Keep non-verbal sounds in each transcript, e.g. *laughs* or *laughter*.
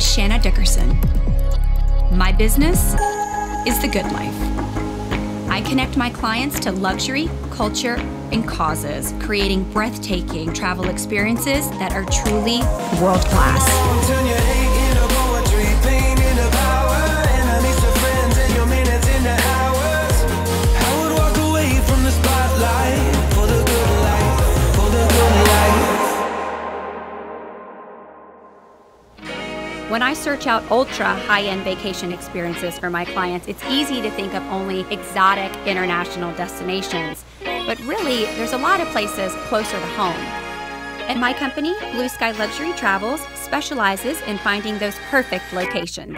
is Shanna Dickerson. My business is the good life. I connect my clients to luxury, culture, and causes, creating breathtaking travel experiences that are truly world class. When I search out ultra high end vacation experiences for my clients, it's easy to think of only exotic international destinations. But really, there's a lot of places closer to home. And my company, Blue Sky Luxury Travels, specializes in finding those perfect locations.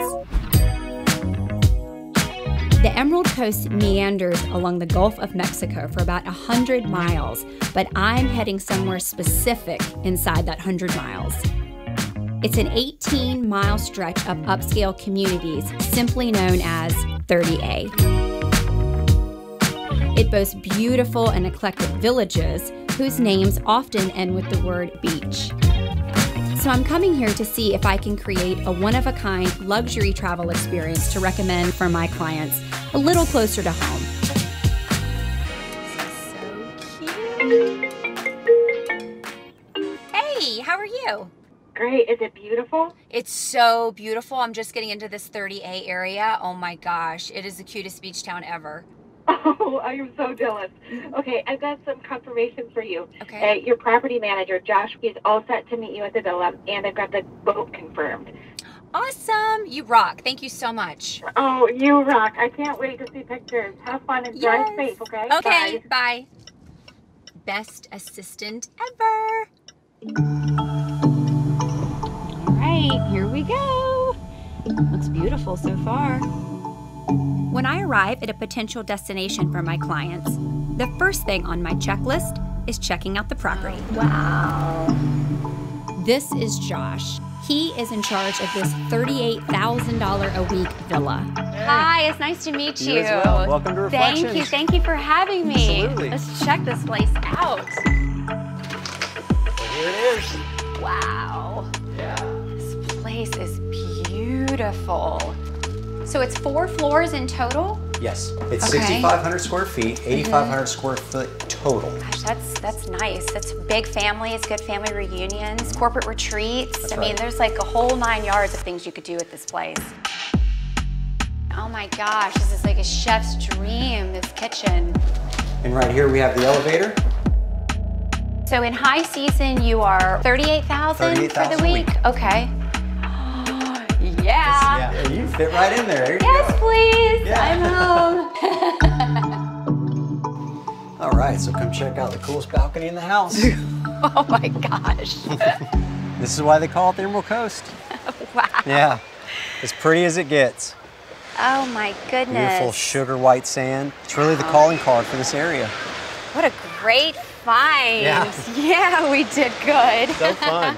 The Emerald Coast meanders along the Gulf of Mexico for about 100 miles, but I'm heading somewhere specific inside that 100 miles. It's an 18 mile stretch of upscale communities, simply known as 30A. It boasts beautiful and eclectic villages whose names often end with the word beach. So I'm coming here to see if I can create a one of a kind luxury travel experience to recommend for my clients a little closer to home. So cute. Hey, how are you? Great. Is it beautiful? It's so beautiful. I'm just getting into this 30A area. Oh my gosh, it is the cutest beach town ever. *laughs* Oh, I am so jealous. Okay, I've got some confirmation for you. Okay. Uh, your property manager, Josh, is all set to meet you at the villa, and I've got the boat confirmed. Awesome. You rock. Thank you so much. Oh, you rock. I can't wait to see pictures. Have fun and drive Yes. safe, okay? Okay, Bye. bye. Best assistant ever. All right, here we go. Looks beautiful so far. When I arrive at a potential destination for my clients, the first thing on my checklist is checking out the property. Wow. This is Josh. He is in charge of this $38,000 a week villa. Hi, it's nice to meet you. You as well. Welcome to Thank you. Thank you for having me. Absolutely. Let's check this place out. Here it is. Wow. Beautiful. So it's four floors in total? Yes, it's Okay. 6,500 square feet, mm-hmm. 8,500 square foot total. Gosh, that's that's nice. That's big families, good family reunions, corporate retreats. That's I mean, there's like a whole nine yards of things you could do at this place. Oh my gosh, this is like a chef's dream, this kitchen. And right here we have the elevator. So in high season, you are 38,000 for the week? week. Okay. Yeah. Yeah, you fit right in there. There Yes, go. please. Yeah. I'm home. *laughs* *laughs* All right, so come check out the coolest balcony in the house. *laughs* oh my gosh. this is why they call it the Emerald Coast. wow. Yeah, as pretty as it gets. Oh my goodness. Beautiful sugar white sand. It's really the calling card for this area. What a great find. Yeah. Yeah, we did good. So fun.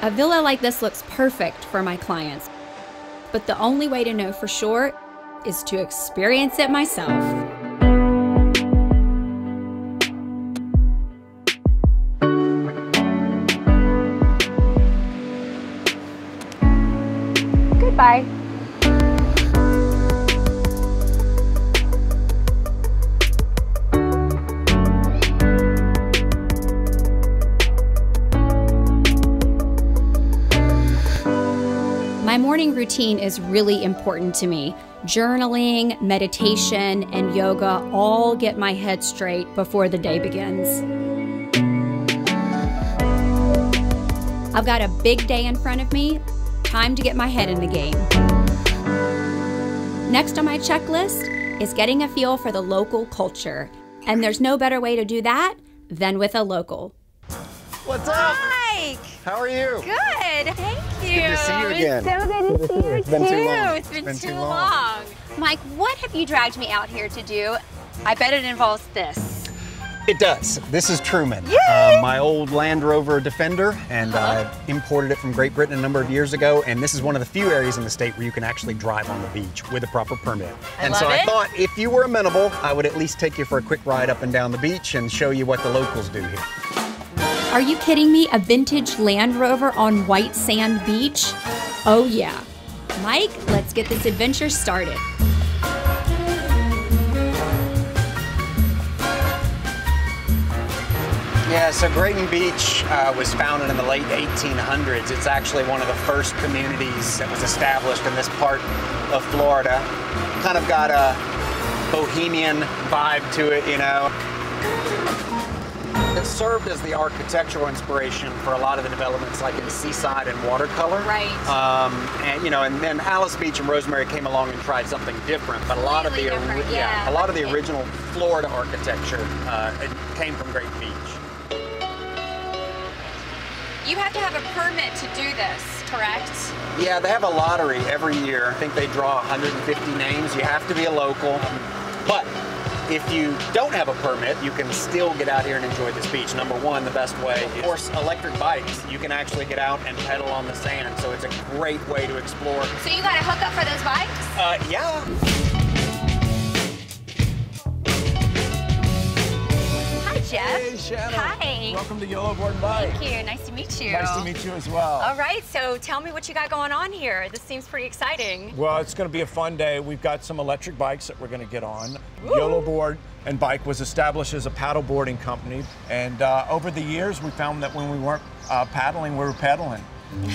A villa like this looks perfect for my clients. But the only way to know for sure is to experience it myself. Routine is really important to me. Journaling, meditation, and yoga all get my head straight before the day begins. I've got a big day in front of me. Time to get my head in the game. Next on my checklist is getting a feel for the local culture. And there's no better way to do that than with a local. What's up? Mike! How are you? Good. Thank you. good to see you again. It's so good to see you It's been too too. long. It's been, Been too, too long. long. Mike, what have you dragged me out here to do? I bet it involves this. It does. This is Truman, Yay! uh, my old Land Rover Defender, and Uh-huh. I imported it from Great Britain a number of years ago. And this is one of the few areas in the state where you can actually drive on the beach with a proper permit. I and so love I thought if you were amenable, I would at least take you for a quick ride up and down the beach and show you what the locals do here. Are you kidding me? A vintage Land Rover on white sand beach? Oh, yeah. Mike, let's get this adventure started. Yeah, so Grayton Beach uh, was founded in the late 1800s. It's actually one of the first communities that was established in this part of Florida. Kind of got a bohemian vibe to it, you know. Served as the architectural inspiration for a lot of the developments, like in Seaside and watercolor. Right. Um, and you know, and then Alys Beach and Rosemary came along and tried something different. But a lot of the different, yeah. a lot of the original Florida architecture uh, it came from Grayton Beach. You have to have a permit to do this, correct? Yeah, they have a lottery every year. I think they draw 150 names. You have to be a local. But if you don't have a permit, you can still get out here and enjoy this beach. Number one, the best way is, of course, electric bikes. You can actually get out and pedal on the sand, so it's a great way to explore. So you got a hookup for those bikes? Uh, yeah. Jeff. Hey, Shannon. Hi. Welcome to YOLO Board Bike. Thank you. Nice to meet you. Nice to meet you as well. All right, so tell me what you got going on here. This seems pretty exciting. Well, it's going to be a fun day. We've got some electric bikes that we're going to get on. YOLO Board and Bike was established as a paddle boarding company, and uh, over the years, we found that when we weren't uh, paddling, we were pedaling.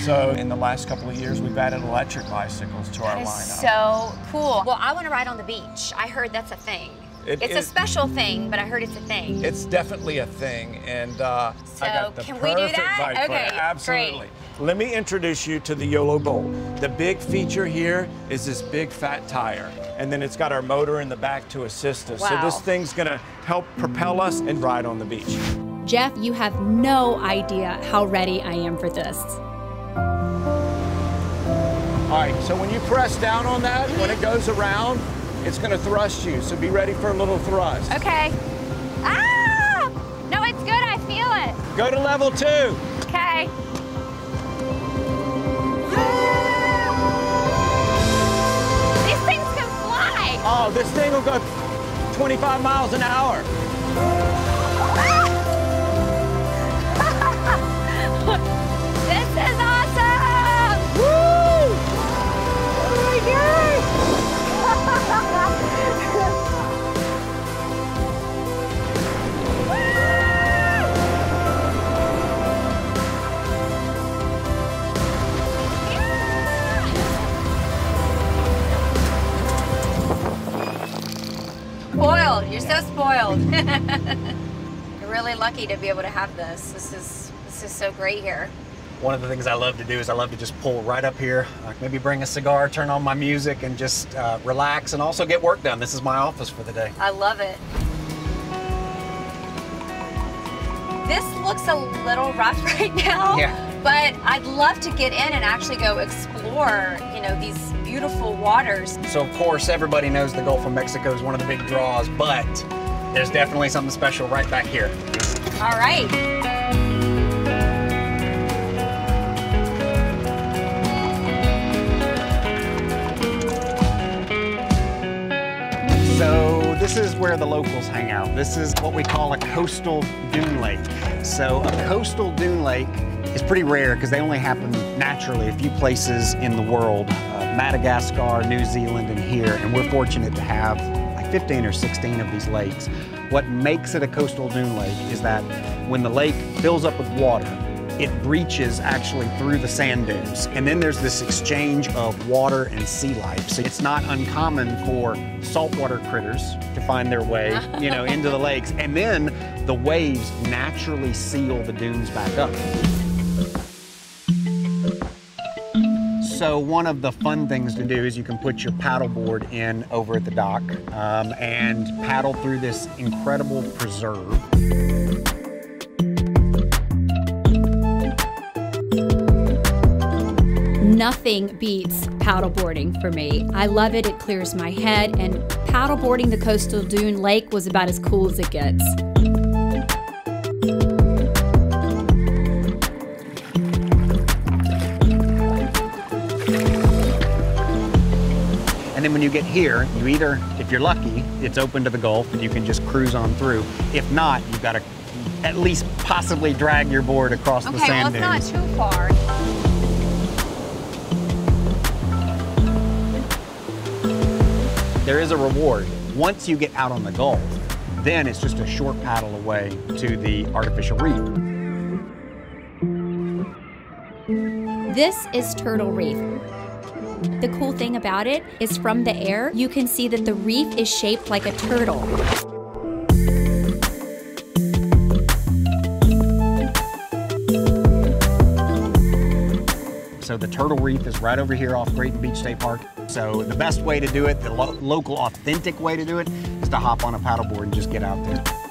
So in the last couple of years, we've added electric bicycles to our That is lineup. so cool. Well, I want to ride on the beach. I heard that's a thing. It it's a special thing, but I heard it's a thing. It's definitely a thing, and uh, So, I got the can we do perfect that? bike for you. Okay, Absolutely. Let me introduce you to the YOLO Bolt. The big feature here is this big fat tire, and then it's got our motor in the back to assist us. So this thing's gonna help propel us and ride on the beach. Jeff, you have no idea how ready I am for this. All right, so when you press down on that, when it goes around, it's gonna thrust you. So be ready for a little thrust. Okay. Ah! No, it's good. I feel it. Go to level two. Okay. These things can fly. Oh, this thing will go 25 miles an hour. Spoiled. You're so spoiled. *laughs* You're really lucky to be able to have this. This is this is so great here. One of the things I love to do is I love to just pull right up here, like maybe bring a cigar, turn on my music, and just uh, relax and also get work done. This is my office for the day. I love it. This looks a little rough *laughs* right now. Yeah. But I'd love to get in and actually go explore, you know, these beautiful waters. So of course everybody knows the Gulf of Mexico is one of the big draws, but there's definitely something special right back here. All right. So this is where the locals hang out. This is what we call a coastal dune lake. So a coastal dune lake is pretty rare because they only happen naturally a few places in the world, uh, Madagascar, New Zealand, and here. And we're fortunate to have like 15 or 16 of these lakes. What makes it a coastal dune lake is that when the lake fills up with water, it breaches actually through the sand dunes. And then there's this exchange of water and sea life. So it's not uncommon for saltwater critters to find their way, you know, into the lakes. And then the waves naturally seal the dunes back up. So one of the fun things to do is you can put your paddleboard in over at the dock um, and paddle through this incredible preserve. Nothing beats paddleboarding for me. I love it, it clears my head, and paddleboarding the coastal dune lake was about as cool as it gets. You get here, you either, if you're lucky, it's open to the Gulf and you can just cruise on through. If not, you've got to at least possibly drag your board across the Okay, well, sand it's dunes. not too far. There is a reward. Once you get out on the Gulf, then it's just a short paddle away to the artificial reef. This is Turtle Reef. The cool thing about it is from the air, you can see that the reef is shaped like a turtle. So the Turtle Reef is right over here off Grayton Beach State Park. So the best way to do it, the lo- local authentic way to do it, is to hop on a paddleboard and just get out there.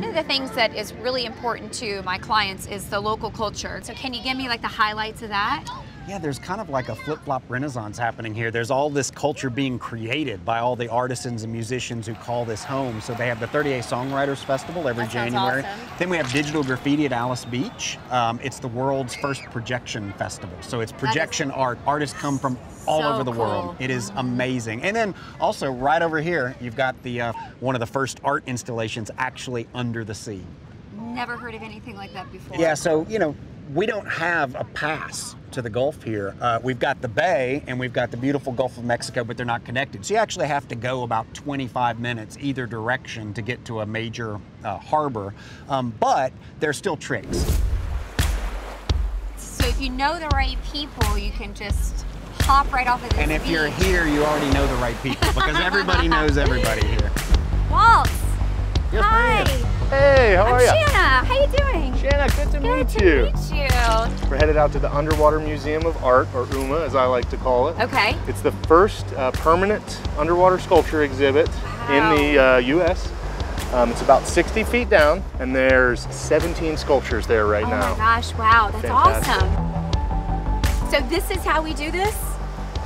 One of the things that is really important to my clients is the local culture. So can you give me like the highlights of that? Yeah, there's kind of like a flip-flop renaissance happening here. There's all this culture being created by all the artisans and musicians who call this home. So they have the 30A Songwriters Festival every That January. awesome. Then we have Digital Graffiti at Alys Beach. Um, it's the world's first projection festival. So it's projection art. Artists come from all So over the cool. world. It is amazing. And then also right over here, you've got the uh, one of the first art installations actually under the sea. Never heard of anything like that before. Yeah, so you know, we don't have a pass to the Gulf here. Uh, we've got the bay and we've got the beautiful Gulf of Mexico, but they're not connected. So you actually have to go about 25 minutes either direction to get to a major uh, harbor. Um, but there's still tricks. So if you know the right people, you can just hop right off of this And if you're here, you already know the right people because everybody *laughs* knows everybody here. Waltz. Yes, Hi. Hey, how I'm are you? Shanna. How you doing? Shanna, good to meet you. Good meet to you. meet you. We're headed out to the Underwater Museum of Art, or UMA as I like to call it. Okay. It's the first uh, permanent underwater sculpture exhibit in the uh, U.S. Um, it's about 60 feet down, and there's 17 sculptures there right oh now. Oh my gosh! Wow, that's Fantastic. awesome. So this is how we do this.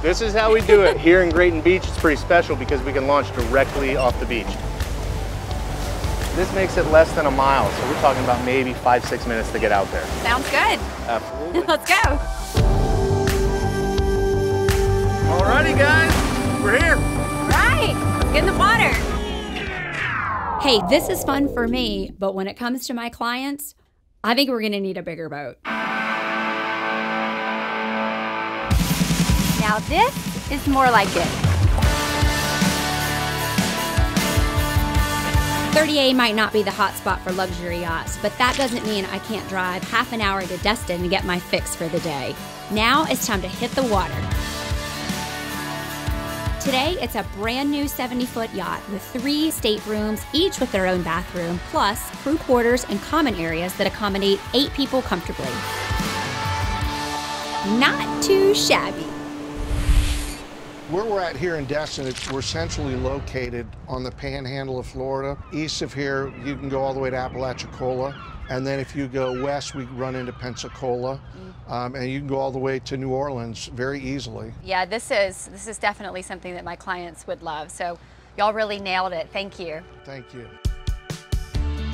This is how we do it here in Grayton Beach. It's pretty special because we can launch directly off the beach. This makes it less than a mile, so we're talking about maybe five, six minutes to get out there. Sounds good. Absolutely. *laughs* Let's go. Alrighty, guys, we're here. All right, let's get in the water. Hey, this is fun for me, but when it comes to my clients, I think we're gonna need a bigger boat. Now this is more like it. 30A might not be the hot spot for luxury yachts, but that doesn't mean I can't drive half an hour to Destin to get my fix for the day. Now it's time to hit the water. Today, it's a brand new 70 foot yacht with three staterooms, each with their own bathroom, plus crew quarters and common areas that accommodate eight people comfortably. Not too shabby. Where we're at here in Destin, it's, we're centrally located on the panhandle of Florida. East of here, you can go all the way to Apalachicola. And then if you go west, we run into Pensacola. Um, and you can go all the way to New Orleans very easily. Yeah, this is this is definitely something that my clients would love. So y'all really nailed it. Thank you. Thank you.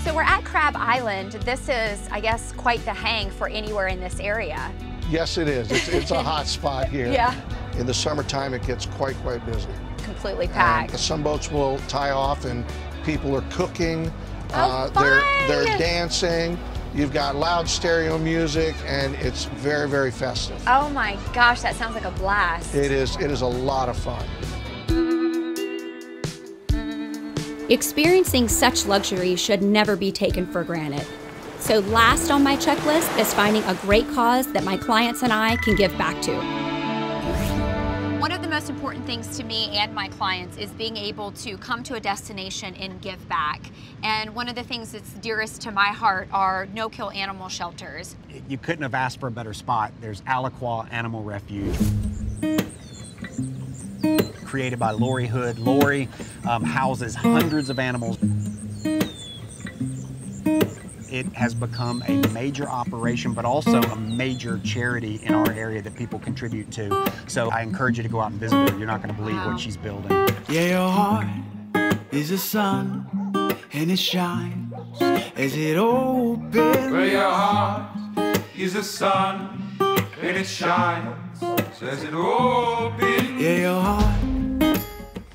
So we're at Crab Island. This is, I guess, quite the hang for anywhere in this area. Yes, it is. It's, it's a hot spot *laughs* here. Yeah. In the summertime, it gets quite, quite busy. Completely And packed. some boats will tie off and people are cooking. Oh, uh, they're, fun! they're dancing. You've got loud stereo music and it's very, very festive. Oh my gosh, that sounds like a blast. It is, it is a lot of fun. Experiencing such luxury should never be taken for granted. So, last on my checklist is finding a great cause that my clients and I can give back to. Important things to me and my clients is being able to come to a destination and give back. And one of the things that's dearest to my heart are no kill animal shelters. You couldn't have asked for a better spot. There's Alaqua Animal Refuge. Created by Laurie Hood. Laurie um, houses hundreds of animals. It has become a major operation, but also a major charity in our area that people contribute to. So I encourage you to go out and visit her. You're not going to believe what she's building. Yeah, your heart is a sun and it shines as it opens. Where your heart is a sun and it shines as it opens. Yeah, your heart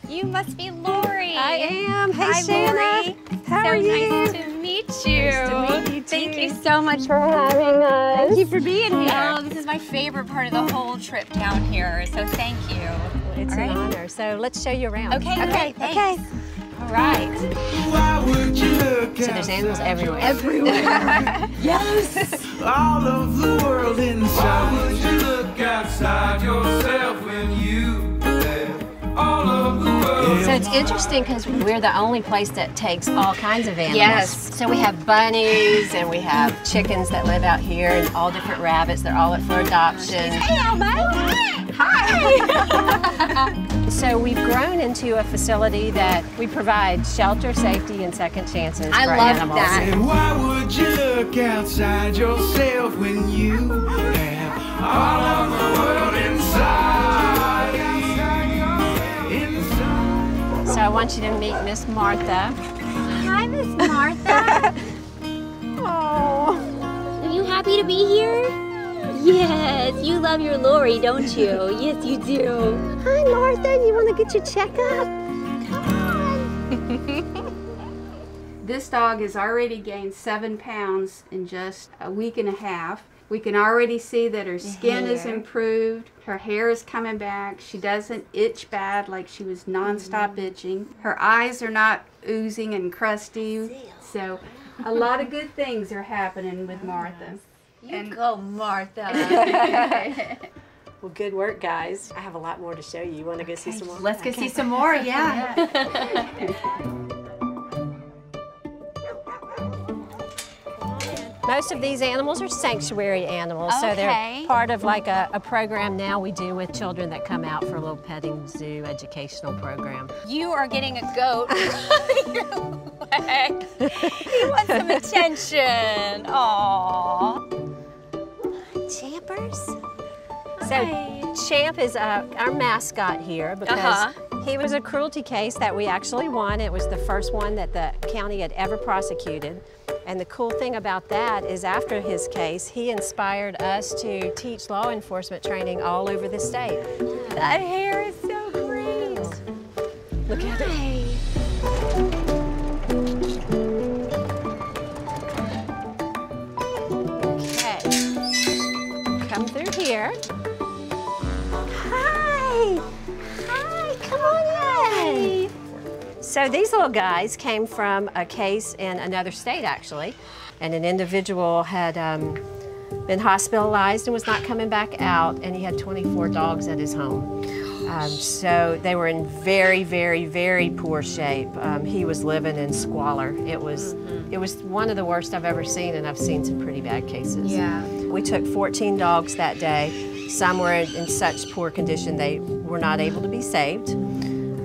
You must be Laurie. I am. Hey, Hi, Shanna. Laurie. How so are you? nice to meet you. Nice to meet you Thank too. you so much for having us. Thank you for being here. Oh, this is my favorite part of the whole trip down here. So thank you. It's All an right. honor. So let's show you around. Okay, Okay. okay, Okay. All right. Why would you look So there's animals everywhere. *laughs* Everywhere. yes. All of the world inside. Why would you look outside yourself when you So it's interesting because we're the only place that takes all kinds of animals. Yes. So we have bunnies and we have chickens that live out here and all different rabbits. They're all up for adoption. Hey, Elmo. Hi. *laughs* So we've grown into a facility that we provide shelter, safety, and second chances I for love animals. that. And why would you look outside yourself when you want you to meet Miss Martha. Hi, Miss Martha. *laughs* Oh. Are you happy to be here? Yes, you love your Laurie, don't you? Yes, you do. Hi, Martha. You want to get your checkup? Come on. *laughs* this dog has already gained seven pounds in just a week and a half. We can already see that her skin is improved. Her hair is coming back. She doesn't itch bad like she was nonstop mm-hmm. itching. Her eyes are not oozing and crusty. So, a lot of good things are happening with Martha. You go, Martha. *laughs* *laughs* Well, good work, guys. I have a lot more to show you. You want to go see some more? Let's go see some more. Yeah. *laughs* Most of these animals are sanctuary animals, so they're part of like a, a program now we do with children that come out for a little petting zoo educational program. You are getting a goat. *laughs* *laughs* He wants some attention. Aww. Champers? So Champ is uh, our mascot here because Uh-huh. he was a cruelty case that we actually won. It was the first one that the county had ever prosecuted. And the cool thing about that is after his case, he inspired us to teach law enforcement training all over the state. That hair is so great. Look at it. So these little guys came from a case in another state, actually, and an individual had um, been hospitalized and was not coming back out, and he had 24 dogs at his home. Um, so they were in very, very, very poor shape. Um, he was living in squalor. It was, it was one of the worst I've ever seen, and I've seen some pretty bad cases. Yeah. We took 14 dogs that day. Some were in such poor condition they were not able to be saved.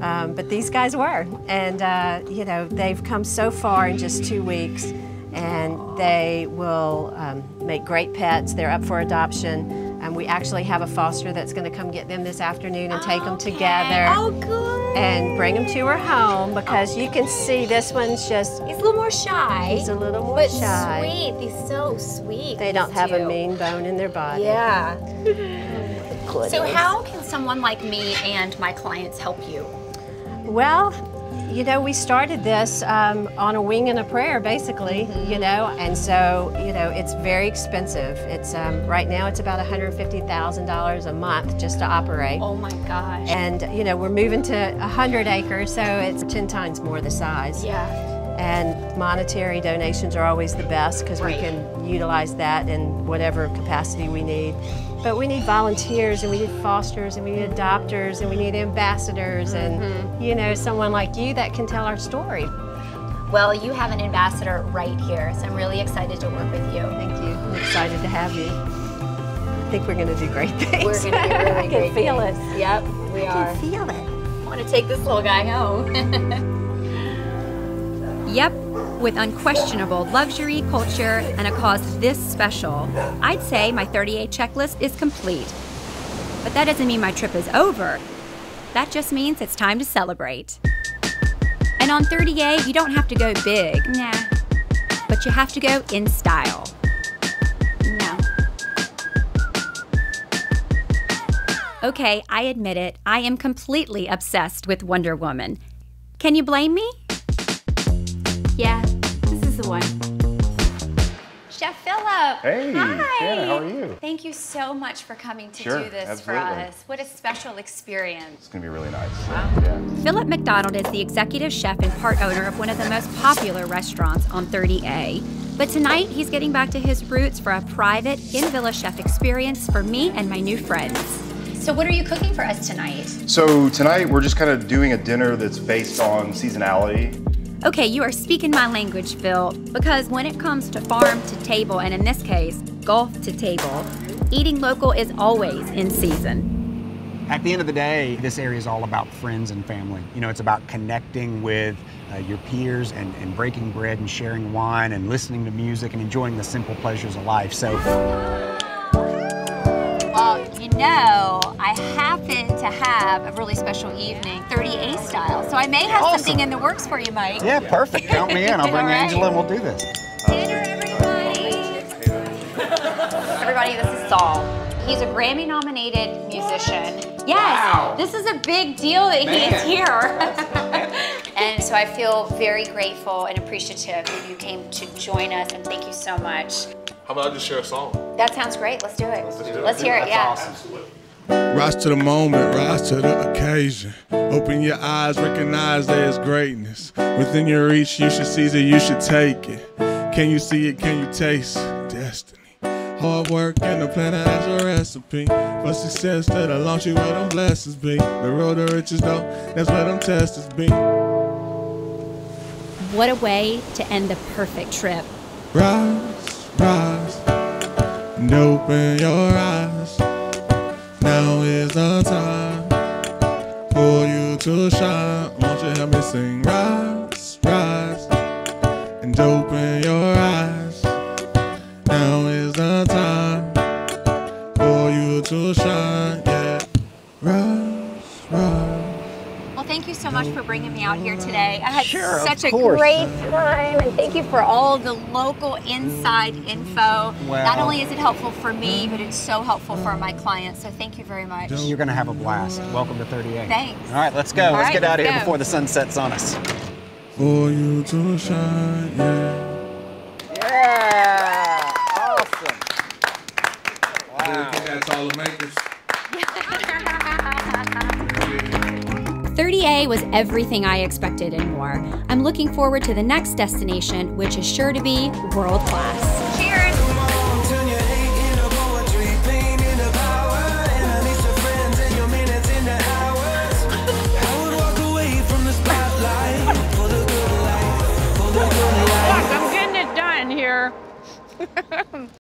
Um, but these guys were. And, uh, you know, they've come so far in just two weeks, and they will um, make great pets. They're up for adoption. And we actually have a foster that's going to come get them this afternoon and take them together Oh, good. and bring them to her home because you can see this one's just, He's a little more shy. he's a little more but shy. sweet. He's so sweet. They don't have a mean bone in their body. Yeah. *laughs* So how can someone like me and my clients help you? Well, you know, we started this um, on a wing and a prayer, basically, you know, and so, you know, it's very expensive. It's um, right now it's about $150,000 a month just to operate. Oh my gosh. And, you know, we're moving to 100 acres, so it's 10 times more the size. Yeah. And monetary donations are always the best because we can utilize that in whatever capacity we need. But we need volunteers and we need fosters and we need adopters and we need ambassadors and, mm-hmm. you know, someone like you that can tell our story. Well, you have an ambassador right here, so I'm really excited to work with you. Thank you. I'm excited to have you. I think we're going to do great things. We're going to do really *laughs* I can great feel things. it. Yep, we I are. can feel it. I want to take this little guy home. *laughs* yep, with unquestionable luxury, culture, and a cause this special, I'd say my 30A checklist is complete. But that doesn't mean my trip is over. That just means it's time to celebrate. And on 30A, you don't have to go big. Nah. But you have to go in style. No. Okay, I admit it, I am completely obsessed with Wonder Woman. Can you blame me? Yeah, this is the one. Chef Philip. Hey, Hi. Shannon, how are you? Thank you so much for coming to Sure, do this absolutely. for us. What a special experience. It's gonna be really nice. Yeah. Philip McDonald is the executive chef and part owner of one of the most popular restaurants on 30A. But tonight, he's getting back to his roots for a private, in villa chef experience for me and my new friends. So, what are you cooking for us tonight? So tonight we're just kind of doing a dinner that's based on seasonality. Okay, you are speaking my language, Phil, because when it comes to farm to table, and in this case, golf to table, eating local is always in season. At the end of the day, this area is all about friends and family. You know, it's about connecting with uh, your peers and, and breaking bread and sharing wine and listening to music and enjoying the simple pleasures of life. So, know, I happen to have a really special evening, 30A style, so I may have Awesome. something in the works for you, Mike. yeah, perfect. Count me in. I'll bring *laughs* right. Angela and we'll do this. Dinner, everybody, everybody, this is Saul. He's a Grammy nominated musician. Yes, Wow. this is a big deal that he is here. *laughs* and so I feel very grateful and appreciative that you came to join us, and thank you so much. How about I just share a song? That sounds great. Let's do it. Let's, do it. hear it. That's Yeah. Rise to the moment, rise to the occasion. Open your eyes, recognize there's greatness. Within your reach, you should seize it, you should take it. Can you see it? Can you taste destiny? Hard work and a plan that's a recipe for success that'll launch you where them blessings be. The road to riches, though, that's where them testers be. What a way to end the perfect trip. Rise, rise, and open your eyes. Now is the time for you to shine. Won't you help me sing? Rise, rise, and open much for bringing me out here today. I had Sure, such a course. great time, and thank you for all the local inside info. Not only is it helpful for me, but it's so helpful for my clients. So thank you very much. You're going to have a blast. Welcome to 30A. Thanks. All right, let's go. All let's right, get out of let's here go. before the sun sets on us. For you to shine, yeah. Yeah! Awesome. Wow. That's all the makers. 30A was everything I expected and more. I'm looking forward to the next destination, which is sure to be world class. Cheers! I'm getting it done here. *laughs*